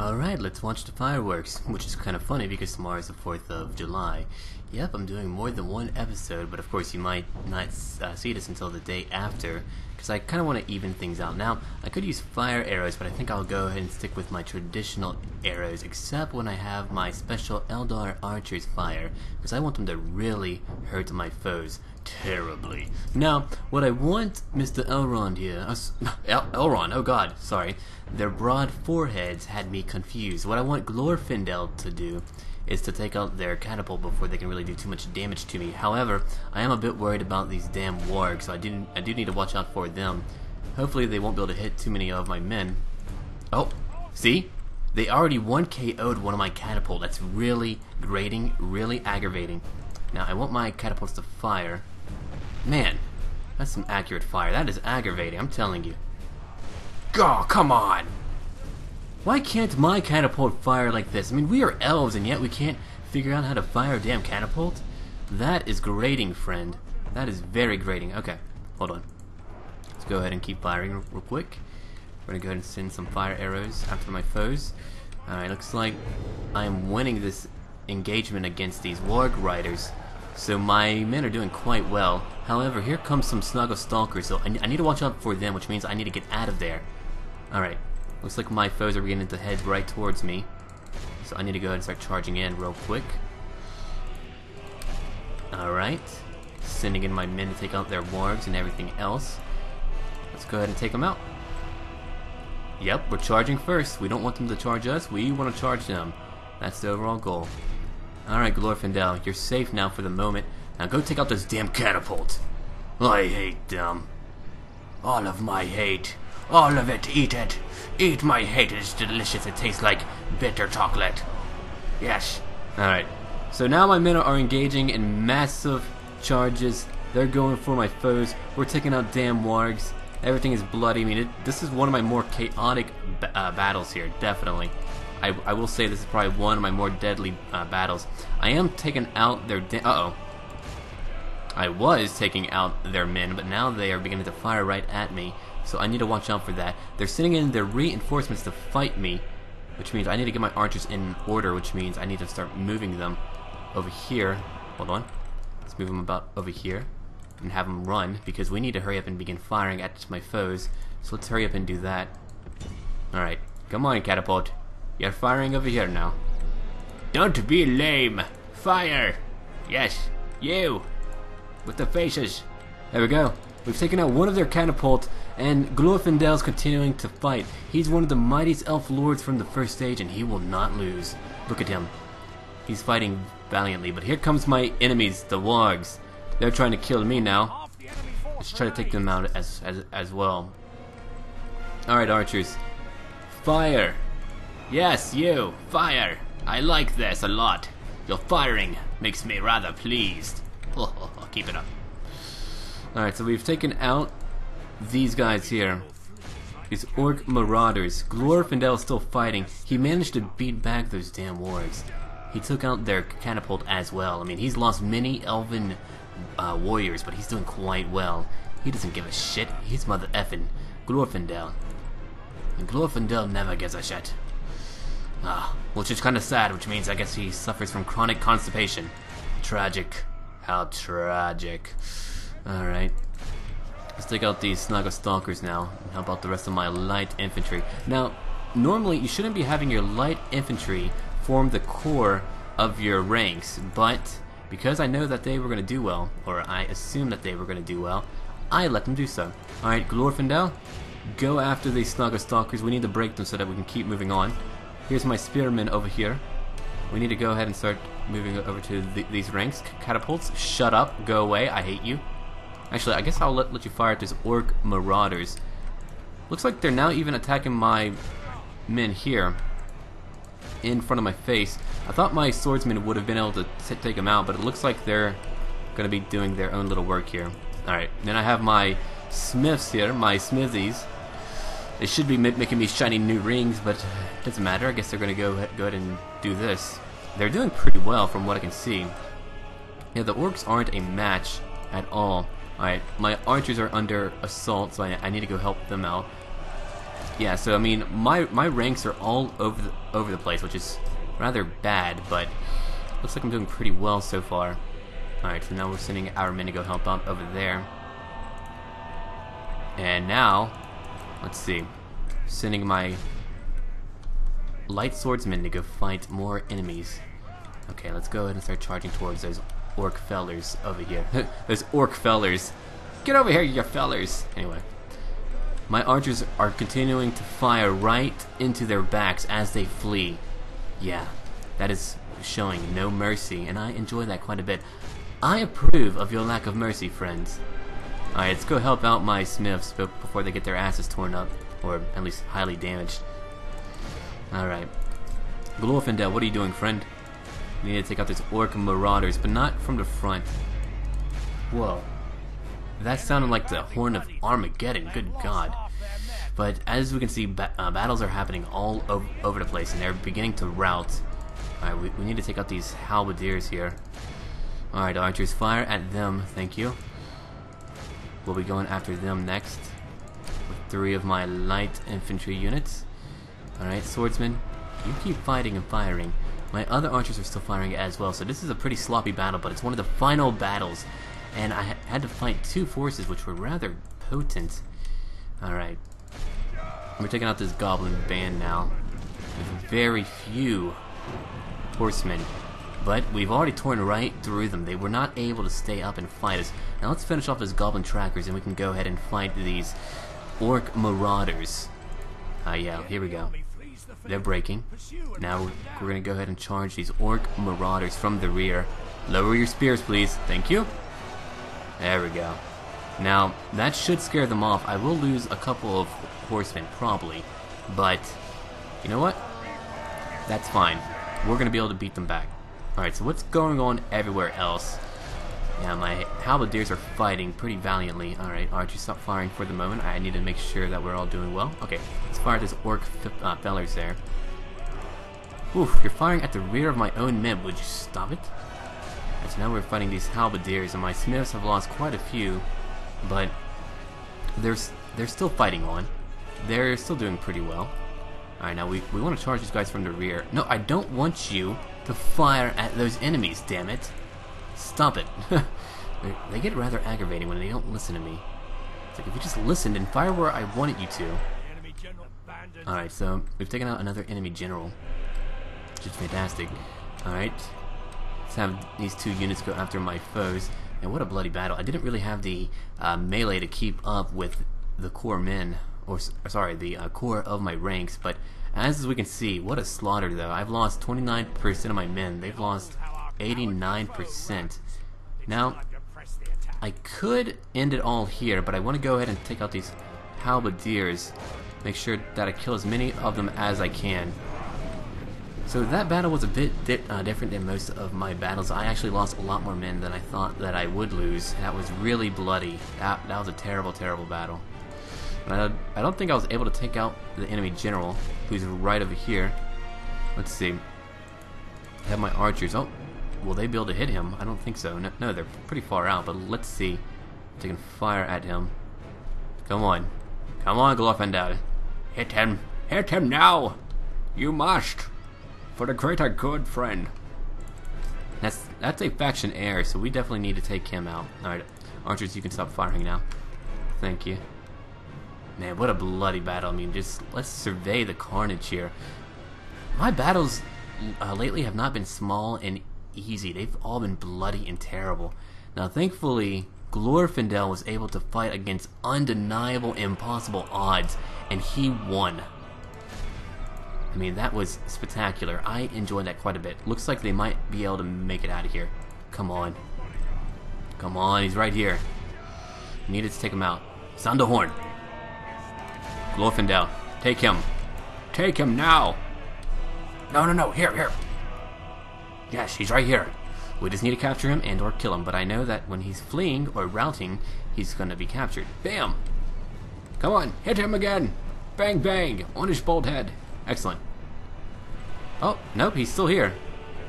Alright, let's watch the fireworks, which is kind of funny because tomorrow is the 4th of July. Yep, I'm doing more than one episode, but of course you might not uh, see this until the day after, because I kind of want to even things out. Now, I could use fire arrows, but I think I'll go ahead and stick with my traditional arrows, except when I have my special Eldar Archer's fire, because I want them to really hurt my foes terribly. Now, what I want Mr. Elrond here, uh, El Elrond, oh god, sorry, their broad foreheads had me confused. What I want Glorfindel to do is to take out their catapult before they can really do too much damage to me. However, I am a bit worried about these damn wargs, so I do, I do need to watch out for them. Hopefully they won't be able to hit too many of my men. Oh, see? They already one KO'd one of my catapult. That's really grating, really aggravating. Now, I want my catapults to fire. Man, that's some accurate fire. That is aggravating, I'm telling you. Oh, come on! Why can't my catapult fire like this? I mean, we are elves, and yet we can't figure out how to fire a damn catapult? That is grating, friend. That is very grating. Okay, hold on. Let's go ahead and keep firing real quick. We're gonna go ahead and send some fire arrows after my foes. Alright, looks like I'm winning this engagement against these warg riders. So my men are doing quite well. However, here comes some Snaga Stalkers, so I, I need to watch out for them, which means I need to get out of there. Alright, looks like my foes are beginning to head right towards me. So I need to go ahead and start charging in real quick. Alright, sending in my men to take out their wargs and everything else. Let's go ahead and take them out. Yep, we're charging first. We don't want them to charge us, we want to charge them. That's the overall goal. Alright, Glorfindel, you're safe now for the moment. Now go take out this damn catapult. I hate them. All of my hate. All of it, eat it. Eat my hate, it's delicious. It tastes like bitter chocolate. Yes. Alright. So now my men are engaging in massive charges. They're going for my foes. We're taking out damn wargs. Everything is bloody. I mean, it, this is one of my more chaotic uh, battles here, definitely. I, I, will say this is probably one of my more deadly uh, battles. I am taking out their... Uh-oh. I was taking out their men, but now they are beginning to fire right at me, so I need to watch out for that. They're sending in their reinforcements to fight me, which means I need to get my archers in order, which means I need to start moving them over here. Hold on. Let's move them about over here and have them run, because we need to hurry up and begin firing at my foes, so let's hurry up and do that. Alright, come on, catapult. You're firing over here now. Don't be lame. Fire. Yes, you. With the faces. There we go. We've taken out one of their catapults, and Glorfindel's continuing to fight. He's one of the mightiest elf lords from the first stage, and he will not lose. Look at him. He's fighting valiantly, but here comes my enemies, the wargs. They're trying to kill me now. Let's try to take them out as as as well. Alright, archers. Fire! Yes, you! Fire! I like this a lot. Your firing makes me rather pleased. Oh keep it up. Alright, so we've taken out these guys here. These Orc Marauders. Glorfindel is still fighting. He managed to beat back those damn wargs. He took out their catapult as well. I mean, he's lost many elven uh, warriors, but he's doing quite well. He doesn't give a shit. He's mother effing Glorfindel. And Glorfindel never gives a shit. Ah, which is kind of sad, which means I guess he suffers from chronic constipation. Tragic. How tragic. Alright. Let's take out these Snaga Stalkers now. How about the rest of my light infantry? Now, normally you shouldn't be having your light infantry form the core of your ranks, but because I know that they were going to do well, or I assume that they were going to do well, I let them do so. Alright, Glorfindel, go after these Snaga Stalkers. We need to break them so that we can keep moving on. Here's my spearmen over here. We need to go ahead and start moving over to th these ranks. Catapults, shut up, go away, I hate you. Actually, I guess I'll let, let you fire at these Orc Marauders. Looks like they're now even attacking my men here in front of my face. I thought my swordsmen would have been able to take them out, but it looks like they're going to be doing their own little work here. Alright, then I have my smiths here, my smithies. They should be making me shiny new rings, but it doesn't matter. I guess they're going to go go ahead and do this. They're doing pretty well from what I can see. Yeah, the orcs aren't a match at all. Alright, my archers are under assault, so I, I need to go help them out. Yeah, so I mean, my my ranks are all over the, over the place, which is rather bad, but looks like I'm doing pretty well so far. Alright, so now we're sending our men to go help out over there. And now, let's see, sending my light swordsmen to go fight more enemies. Okay, let's go ahead and start charging towards those orc fellers over here. those orc fellers. Get over here, you fellers. Anyway. My archers are continuing to fire right into their backs as they flee. Yeah, that is showing no mercy, and I enjoy that quite a bit. I approve of your lack of mercy, friends. Alright, let's go help out my smiths before they get their asses torn up, or at least highly damaged. Alright. Glorfindel, what are you doing, friend? We need to take out these orc marauders, but not from the front. Whoa. That sounded like the horn of Armageddon, good god. But as we can see, ba uh, battles are happening all over, the place, and they're beginning to rout. Alright, we, we need to take out these halberdiers here. Alright, archers, fire at them, thank you. We'll be going after them next. With three of my light infantry units. Alright, swordsmen, you keep fighting and firing. My other archers are still firing as well, so this is a pretty sloppy battle, but it's one of the final battles. And I had to fight two forces which were rather potent. Alright. We're taking out this goblin band now. With very few horsemen. But we've already torn right through them. They were not able to stay up and fight us. Now let's finish off as goblin trackers and we can go ahead and fight these orc marauders. Ah uh, yeah, here we go. They're breaking. Now we're going to go ahead and charge these orc marauders from the rear. Lower your spears, please. Thank you. There we go. Now, that should scare them off. I will lose a couple of horsemen, probably. But, you know what? That's fine. We're going to be able to beat them back. Alright, so what's going on everywhere else? Yeah, my halberdiers are fighting pretty valiantly. Alright, Archie, stop firing for the moment. I need to make sure that we're all doing well. Okay, let's fire this orc uh, fellers there. Oof, you're firing at the rear of my own men. Would you stop it? Right, so now we're fighting these halberdiers, and my smiths have lost quite a few, but they're, they're still fighting on. They're still doing pretty well. Alright, now we, we want to charge these guys from the rear. No, I don't want you to fire at those enemies, damn it. Stop it. they get rather aggravating when they don't listen to me. It's like if you just listened and fire where I wanted you to. Alright, so we've taken out another enemy general. Which is fantastic. Alright. Let's have these two units go after my foes. And what a bloody battle. I didn't really have the uh, melee to keep up with the core men. Or, sorry, the uh, core of my ranks. But as we can see, what a slaughter though. I've lost 29% of my men. They've lost 89%. Now, I could end it all here, but I want to go ahead and take out these halberdiers. Make sure that I kill as many of them as I can. So that battle was a bit di uh, different than most of my battles. I actually lost a lot more men than I thought that I would lose. That was really bloody. That, that was a terrible, terrible battle. I, I don't think I was able to take out the enemy general, who's right over here. Let's see. I have my archers. Oh, Will they be able to hit him? I don't think so. No, no they're pretty far out, but let's see if they can fire at him. Come on. Come on, Glorfindel. Hit him. Hit him now! You must! For the greater good, friend. That's that's a faction heir, so we definitely need to take him out. Alright, archers, you can stop firing now. Thank you. Man, what a bloody battle. I mean, just let's survey the carnage here. My battles uh, lately have not been small and easy. They've all been bloody and terrible. Now, thankfully, Glorfindel was able to fight against undeniable, impossible odds, and he won. I mean, that was spectacular. I enjoyed that quite a bit. Looks like they might be able to make it out of here. Come on. Come on, he's right here. Needed to take him out. Sound the horn. Glorfindel, take him. Take him now. No, no, no, here, here. Yes, he's right here. We just need to capture him and or kill him, but I know that when he's fleeing or routing, he's gonna be captured. Bam! Come on, hit him again! Bang bang! On his bald head. Excellent. Oh, nope, he's still here.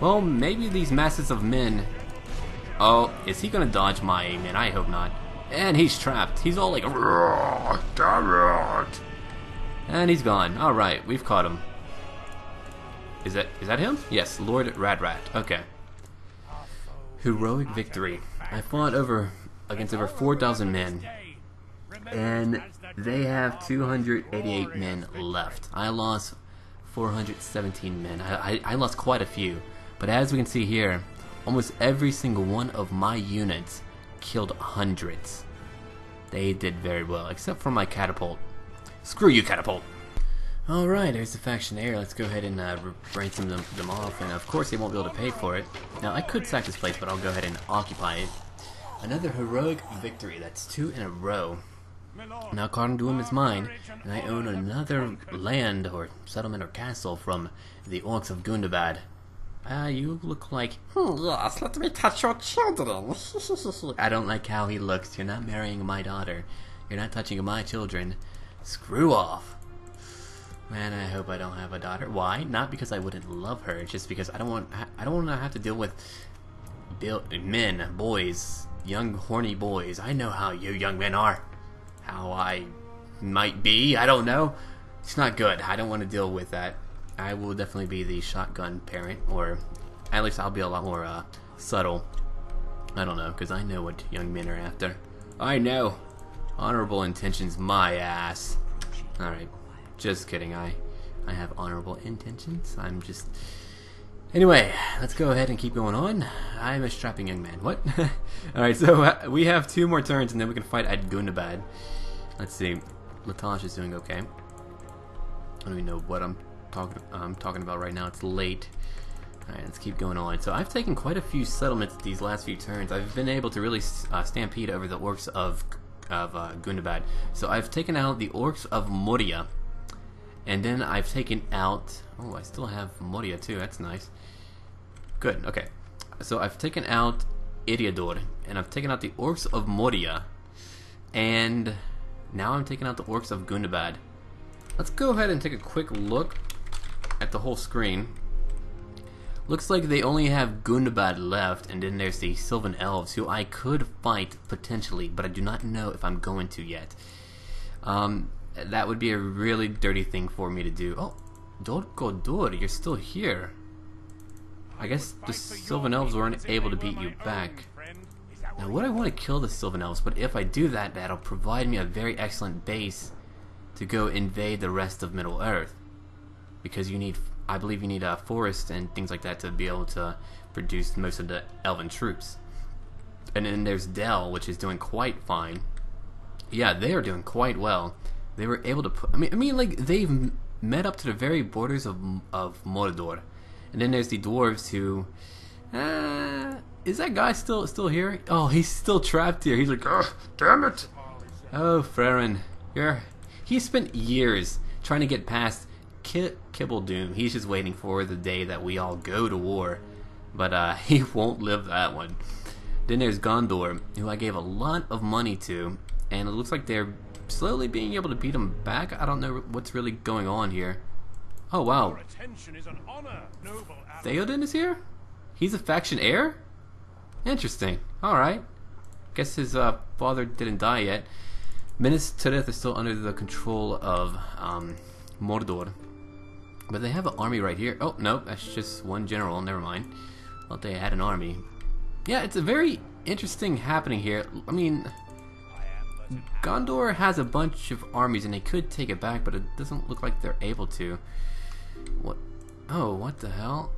Well, maybe these masses of men... Oh, is he gonna dodge my men? I hope not. And he's trapped. He's all like, Damn it! And he's gone. Alright, we've caught him. Is that is that him? Yes, Lord Radrat. Okay. Heroic victory. I fought over against over 4,000 men. And they have 288 men left. I lost 417 men. I, I, I lost quite a few. But as we can see here, almost every single one of my units killed hundreds. They did very well, except for my catapult. Screw you, catapult! Alright, there's the faction heir. Let's go ahead and uh, ransom them, them off, and of course they won't be able to pay for it. Now, I could sack this place, but I'll go ahead and occupy it. Another heroic victory. That's two in a row. Now Carn Dûm is mine, and I own another land or settlement or castle from the orcs of Gundabad. Ah, uh, you look like... Hmm, yes, let me touch your children. I don't like how he looks. You're not marrying my daughter. You're not touching my children. Screw off. Man, I hope I don't have a daughter. Why? Not because I wouldn't love her. Just because I don't want. I don't want to have to deal with men, boys, young horny boys. I know how you young men are. How I might be. I don't know. It's not good. I don't want to deal with that. I will definitely be the shotgun parent, or at least I'll be a lot more uh, subtle. I don't know, because I know what young men are after. I know. Honorable intentions, my ass. Alright. Just kidding. I I have honorable intentions. I'm just Anyway, let's go ahead and keep going on. I'm a strapping young man. What? Alright, so uh, we have two more turns and then we can fight at Gundabad. Let's see. Latash is doing okay. I don't even know what I'm talking I'm talking about right now. It's late. Alright, let's keep going on. So I've taken quite a few settlements these last few turns. I've been able to really uh, stampede over the orcs of of uh, Gundabad. So I've taken out the orcs of Moria. And then I've taken out... Oh, I still have Moria too. That's nice. Good, okay. So I've taken out Eriador. And I've taken out the orcs of Moria. And now I'm taking out the orcs of Gundabad. Let's go ahead and take a quick look at the whole screen. Looks like they only have Gundabad left, and then there's the Sylvan Elves, who I could fight potentially, but I do not know if I'm going to yet. Um, that would be a really dirty thing for me to do. Oh, Dol Guldur, you're still here. I guess the Sylvan Elves weren't able to beat you back. Now, would I want to kill the Sylvan Elves? But if I do that, that'll provide me a very excellent base to go invade the rest of Middle Earth. Because you need I believe you need a forest and things like that to be able to produce most of the elven troops. And then there's Dale, which is doing quite fine. Yeah, they are doing quite well. They were able to put. I mean, I mean, like they've met up to the very borders of of Mordor. And then there's the dwarves who. Uh, is that guy still still here? Oh, he's still trapped here. He's like, oh, damn it! Oh, Frerin, you're. He spent years trying to get past Ki- Kibble Doom. He's just waiting for the day that we all go to war, but uh, he won't live that one. Then there's Gondor, who I gave a lot of money to, and it looks like they're slowly being able to beat him back. I don't know what's really going on here. Oh wow. Theoden is here? He's a faction heir? Interesting. Alright. Guess his uh, father didn't die yet. Minas Tirith is still under the control of um, Mordor. But they have an army right here. Oh, no, that's just one general. Never mind. Thought they had an army. Yeah, it's a very interesting happening here. I mean, Gondor has a bunch of armies and they could take it back, but it doesn't look like they're able to. What? Oh, what the hell?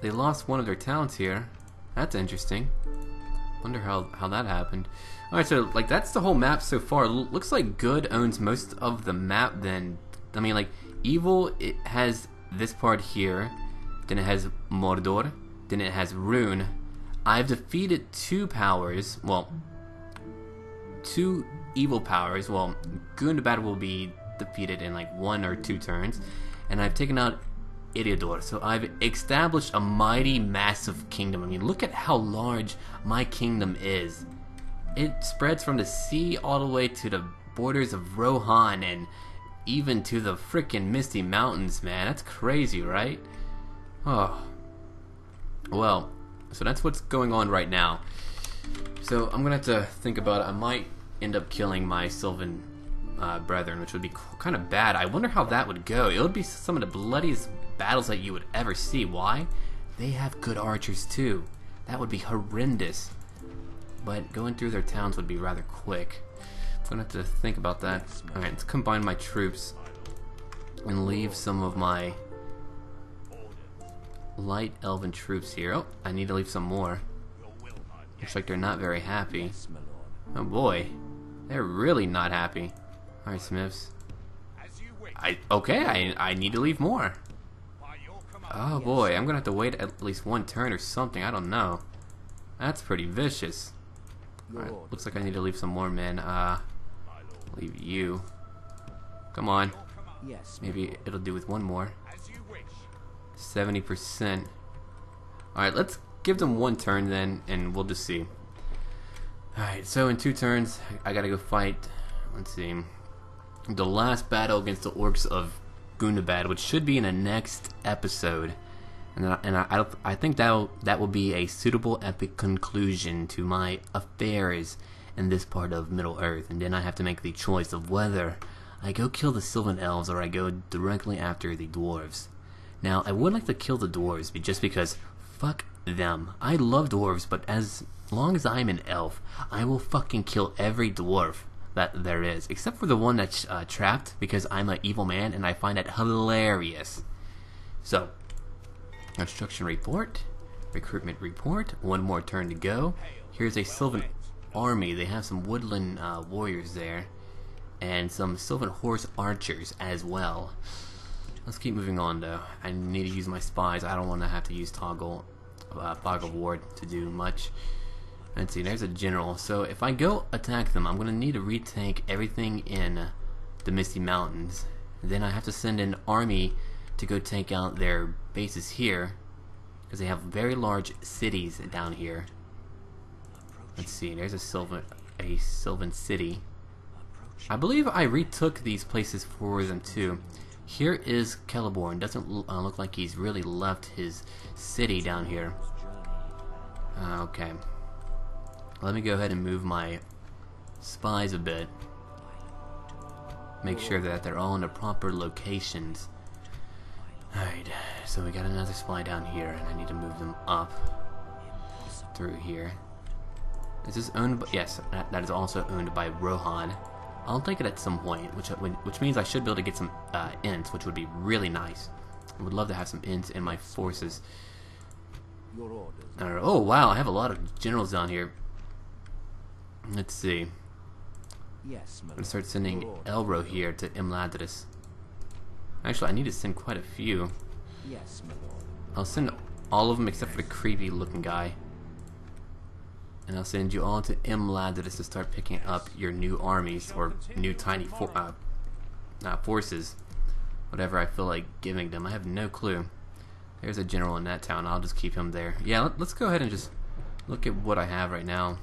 They lost one of their towns here. That's interesting. Wonder how how that happened. Alright, so like that's the whole map so far. L looks like good owns most of the map. Then I mean, like evil it has this part here. Then it has Mordor. Then it has Rhun. I've defeated two powers. Well, two evil powers. Well, Gundabad will be defeated in like one or two turns. And I've taken out Eriador. So I've established a mighty, massive kingdom. I mean, look at how large my kingdom is. It spreads from the sea all the way to the borders of Rohan and even to the freaking Misty Mountains, man. That's crazy, right? Oh. Well, so that's what's going on right now. So I'm gonna have to think about it. I might end up killing my Sylvan uh, brethren, which would be kind of bad. I wonder how that would go. It would be some of the bloodiest battles that you would ever see. Why? They have good archers too. That would be horrendous. But going through their towns would be rather quick. Gonna have to think about that. Alright, let's combine my troops and leave some of my light elven troops here. Oh, I need to leave some more. Looks like they're not very happy. Oh boy, they're really not happy. Alright, Smiths. I okay, I I need to leave more. Oh boy, I'm gonna have to wait at least one turn or something. I don't know. That's pretty vicious. Alright, looks like I need to leave some more men. Uh, leave you. Come on. Yes. Maybe it'll do with one more. 70%. Alright, let's give them one turn then, and we'll just see. Alright, so in two turns, I gotta go fight, let's see, the last battle against the orcs of Gundabad, which should be in the next episode. And, I, and I, I, I think that that will be a suitable epic conclusion to my affairs in this part of Middle Earth. And then I have to make the choice of whether I go kill the Sylvan Elves or I go directly after the Dwarves. Now, I would like to kill the Dwarves just because fuck them. I love dwarves, but as long as I'm an elf, I will fucking kill every dwarf that there is, except for the one that's uh, trapped because I'm an evil man and I find that hilarious. So, construction report, recruitment report, one more turn to go. Here's a Sylvan army. They have some woodland uh, warriors there, and some Sylvan horse archers as well. Let's keep moving on though. I need to use my spies. I don't want to have to use toggle uh, fog of war to do much. Let's see, there's a general. So if I go attack them, I'm going to need to retake everything in the Misty Mountains. Then I have to send an army to go take out their bases here. Because they have very large cities down here. Let's see, there's a Sylvan, a Sylvan city. I believe I retook these places for them too. Here is Celeborn. Doesn't uh, look like he's really left his city down here. Uh, okay. Let me go ahead and move my spies a bit. Make sure that they're all in the proper locations. Alright, so we got another spy down here, and I need to move them up through here. Is this owned by... Yes, that, that is also owned by Rohan. I'll take it at some point, which which means I should be able to get some uh, Ents, which would be really nice. I would love to have some Ents in my forces. oh wow, I have a lot of generals down here. Let's see. Yes, I'm gonna start sending Elrohir to Imladris. Actually, I need to send quite a few. Yes. I'll send all of them except for the creepy looking guy. And I'll send you all to Imladris to start picking up your new armies or new tiny for uh, uh, forces. Whatever I feel like giving them. I have no clue. There's a general in that town. I'll just keep him there. Yeah, let, us go ahead and just look at what I have right now.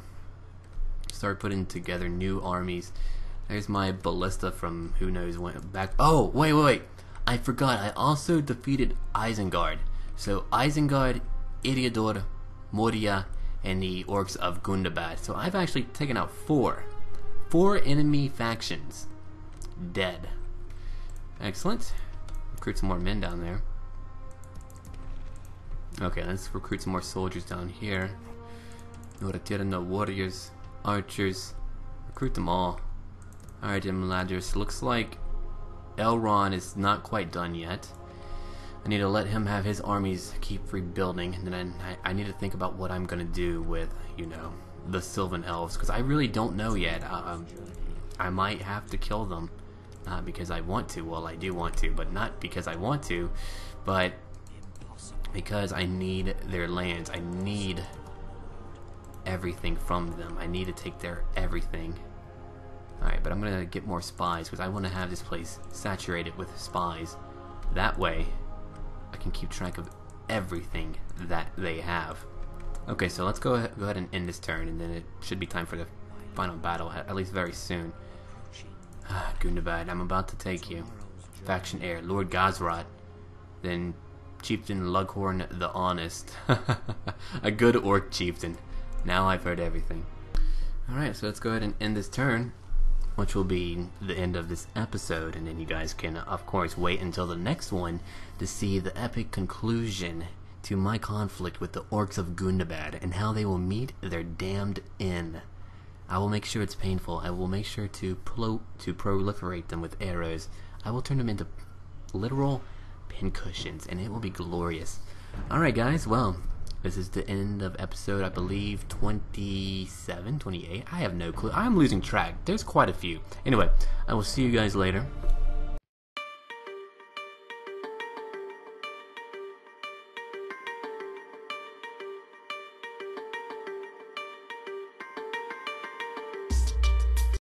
Start putting together new armies. There's my ballista from who knows when back. Oh, wait, wait, wait. I forgot. I also defeated Isengard. So Isengard, Eriador, Moria, and the orcs of Gundabad. So I've actually taken out four. Four enemy factions. Dead. Excellent. Recruit some more men down there. Okay, let's recruit some more soldiers down here. No warriors, archers. Recruit them all. Alright, Imladris. Looks like Elrond is not quite done yet. I need to let him have his armies keep rebuilding, and then I, I need to think about what I'm gonna do with, you know, the Sylvan Elves, because I really don't know yet. Um, I might have to kill them, not because I want to. Well, I do want to, but not because I want to, but because I need their lands. I need everything from them. I need to take their everything. Alright, but I'm gonna get more spies because I want to have this place saturated with spies. That way, I can keep track of everything that they have. Okay, so let's go ahead, go ahead and end this turn, and then it should be time for the final battle, at least very soon. Ah, Gundabad, I'm about to take you. Faction heir, Lord Gazrot. Then Chieftain Lughorn the Honest. A good orc chieftain. Now I've heard everything. Alright, so let's go ahead and end this turn. Which will be the end of this episode, and then you guys can, of course, wait until the next one to see the epic conclusion to my conflict with the orcs of Gundabad and how they will meet their damned end. I will make sure it's painful. I will make sure to pro- to proliferate them with arrows. I will turn them into literal pincushions, and it will be glorious. Alright, guys, well, this is the end of episode, I believe, 27, 28. I have no clue. I'm losing track. There's quite a few. Anyway, I will see you guys later.